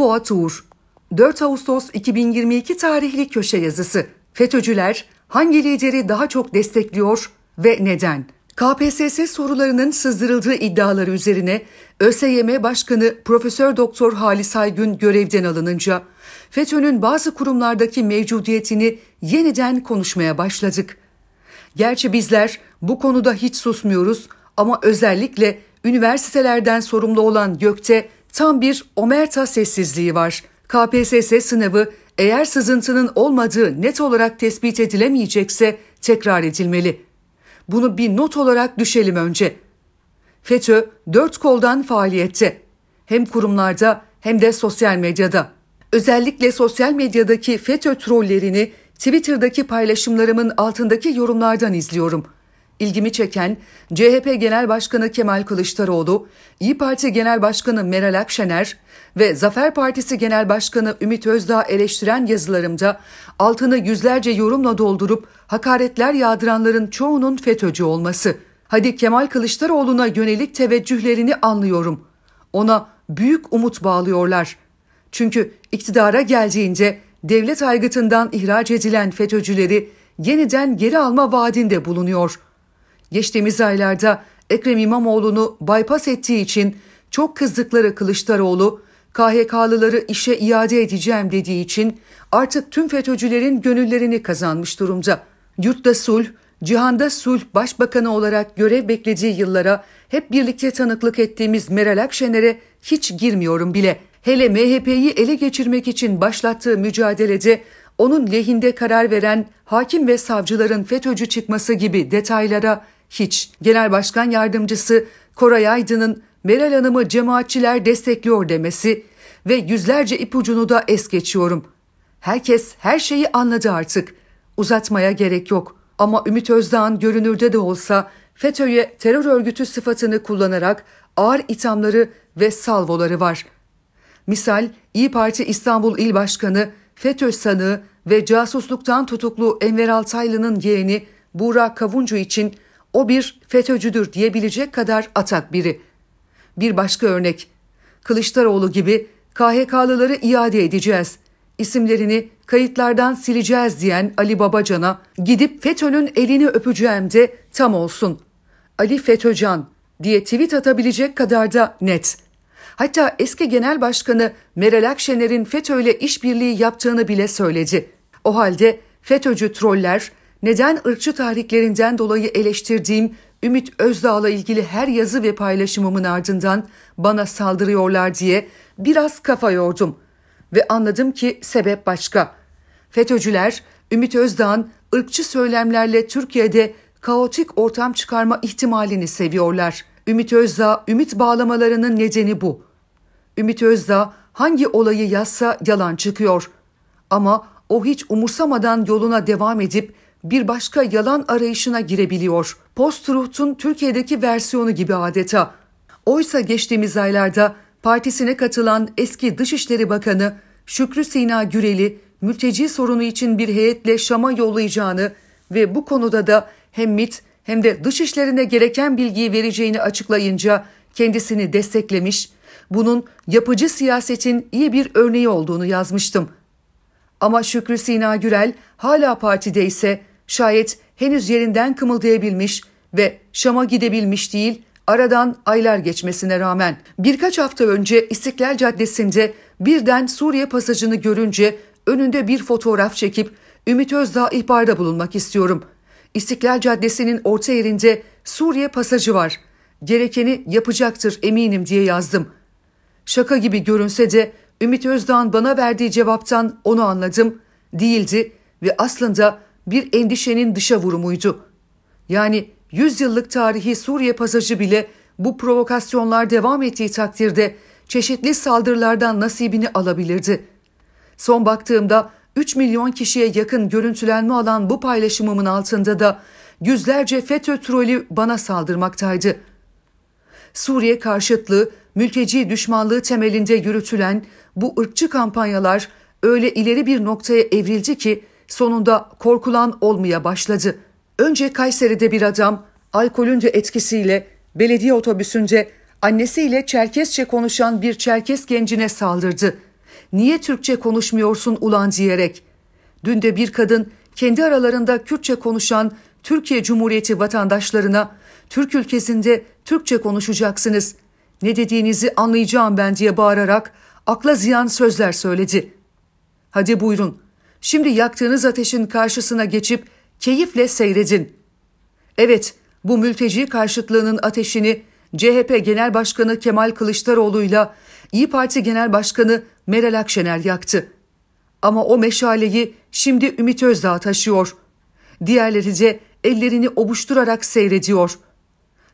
Fuat Uğur 4 Ağustos 2022 tarihli köşe yazısı. FETÖ'cüler hangi lideri daha çok destekliyor ve neden? KPSS sorularının sızdırıldığı iddiaları üzerine ÖSYM Başkanı Profesör Doktor Halis Aygün görevden alınınca FETÖ'nün bazı kurumlardaki mevcudiyetini yeniden konuşmaya başladık. Gerçi bizler bu konuda hiç susmuyoruz ama özellikle üniversitelerden sorumlu olan gökte tam bir omerta sessizliği var. KPSS sınavı eğer sızıntının olmadığı net olarak tespit edilemeyecekse tekrar edilmeli. Bunu bir not olarak düşelim önce. FETÖ dört koldan faaliyette. Hem kurumlarda hem de sosyal medyada. Özellikle sosyal medyadaki FETÖ trollerini Twitter'daki paylaşımlarımın altındaki yorumlardan izliyorum. İlgimi çeken CHP Genel Başkanı Kemal Kılıçdaroğlu, İyi Parti Genel Başkanı Meral Akşener ve Zafer Partisi Genel Başkanı Ümit Özdağ eleştiren yazılarımda altını yüzlerce yorumla doldurup hakaretler yağdıranların çoğunun FETÖ'cü olması. Hadi Kemal Kılıçdaroğlu'na yönelik teveccühlerini anlıyorum. Ona büyük umut bağlıyorlar. Çünkü iktidara geldiğinde devlet aygıtından ihraç edilen FETÖ'cüleri yeniden geri alma vaadinde bulunuyor. Geçtiğimiz aylarda Ekrem İmamoğlu'nu bypass ettiği için çok kızdıkları Kılıçdaroğlu, KHK'lıları işe iade edeceğim dediği için artık tüm FETÖ'cülerin gönüllerini kazanmış durumda. Yurtta sulh, cihanda sulh başbakanı olarak görev beklediği yıllara hep birlikte tanıklık ettiğimiz Meral Akşener'e hiç girmiyorum bile. Hele MHP'yi ele geçirmek için başlattığı mücadelede onun lehinde karar veren hakim ve savcıların FETÖ'cü çıkması gibi detaylara hiç. Genel Başkan Yardımcısı Koray Aydın'ın Meral Hanım'ı cemaatçiler destekliyor demesi ve yüzlerce ipucunu da es geçiyorum. Herkes her şeyi anladı artık. Uzatmaya gerek yok. Ama Ümit Özdağ'ın görünürde de olsa FETÖ'ye terör örgütü sıfatını kullanarak ağır ithamları ve salvoları var. Misal İyi Parti İstanbul İl Başkanı, FETÖ sanığı ve casusluktan tutuklu Enver Altaylı'nın yeğeni Buğra Kavuncu için o bir FETÖ'cüdür diyebilecek kadar atak biri. Bir başka örnek. Kılıçdaroğlu gibi KHK'lıları iade edeceğiz. İsimlerini kayıtlardan sileceğiz diyen Ali Babacan'a gidip FETÖ'nün elini öpeceğim de tam olsun. Ali FETÖ'can diye tweet atabilecek kadar da net. Hatta eski genel başkanı Meral Akşener'in FETÖ ile işbirliği yaptığını bile söyledi. O halde FETÖ'cü troller neden ırkçı tahriklerinden dolayı eleştirdiğim Ümit Özdağ'la ilgili her yazı ve paylaşımımın ardından bana saldırıyorlar diye biraz kafa yordum ve anladım ki sebep başka. FETÖ'cüler Ümit Özdağ'ın ırkçı söylemlerle Türkiye'de kaotik ortam çıkarma ihtimalini seviyorlar. Ümit Özdağ ümit bağlamalarının nedeni bu. Ümit Özdağ hangi olayı yazsa yalan çıkıyor. Ama o hiç umursamadan yoluna devam edip bir başka yalan arayışına girebiliyor. Post-truth'un Türkiye'deki versiyonu gibi adeta. Oysa geçtiğimiz aylarda partisine katılan eski Dışişleri Bakanı Şükrü Sina Gürel'i mülteci sorunu için bir heyetle Şam'a yollayacağını ve bu konuda da hem MIT hem de dışişlerine gereken bilgiyi vereceğini açıklayınca kendisini desteklemiş, bunun yapıcı siyasetin iyi bir örneği olduğunu yazmıştım. Ama Şükrü Sina Gürel hala partide ise şayet henüz yerinden kımıldayabilmiş ve Şam'a gidebilmiş değil, aradan aylar geçmesine rağmen birkaç hafta önce İstiklal Caddesi'nde birden Suriye pasajını görünce önünde bir fotoğraf çekip Ümit Özdağ ihbarda bulunmak istiyorum. İstiklal Caddesi'nin orta yerinde Suriye pasajı var. Gerekeni yapacaktır eminim diye yazdım. Şaka gibi görünse de Ümit Özdağ'ın bana verdiği cevaptan onu anladım. Değildi ve aslında bir endişenin dışa vurumuydu. Yani 100 yıllık tarihi Suriye pasajı bile bu provokasyonlar devam ettiği takdirde çeşitli saldırılardan nasibini alabilirdi. Son baktığımda 3 milyon kişiye yakın görüntülenme alan bu paylaşımımın altında da yüzlerce FETÖ trolü bana saldırmaktaydı. Suriye karşıtlığı, mülteci düşmanlığı temelinde yürütülen bu ırkçı kampanyalar öyle ileri bir noktaya evrildi ki sonunda korkulan olmaya başladı. Önce Kayseri'de bir adam alkolün de etkisiyle belediye otobüsünde annesiyle Çerkesçe konuşan bir Çerkes gencine saldırdı. niye Türkçe konuşmuyorsun ulan diyerek. Dün de bir kadın kendi aralarında Kürtçe konuşan Türkiye Cumhuriyeti vatandaşlarına Türk ülkesinde Türkçe konuşacaksınız. Ne dediğinizi anlayacağım ben diye bağırarak akla ziyan sözler söyledi. Hadi buyurun. Şimdi yaktığınız ateşin karşısına geçip keyifle seyredin. Evet, bu mülteci karşıtlığının ateşini CHP Genel Başkanı Kemal Kılıçdaroğlu'yla İyi Parti Genel Başkanı Meral Akşener yaktı. Ama o meşaleyi şimdi Ümit Özdağ taşıyor. Diğerleri de ellerini obuşturarak seyrediyor.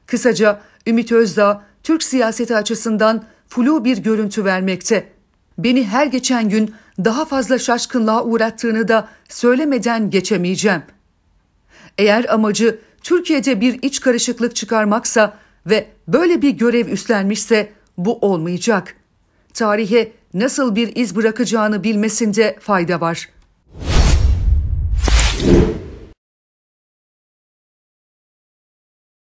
Kısaca Ümit Özdağ Türk siyaseti açısından flu bir görüntü vermekte. Beni her geçen gün daha fazla şaşkınlığa uğrattığını da söylemeden geçemeyeceğim. Eğer amacı Türkiye'de bir iç karışıklık çıkarmaksa ve böyle bir görev üstlenmişse bu olmayacak. Tarihe nasıl bir iz bırakacağını bilmesinde fayda var.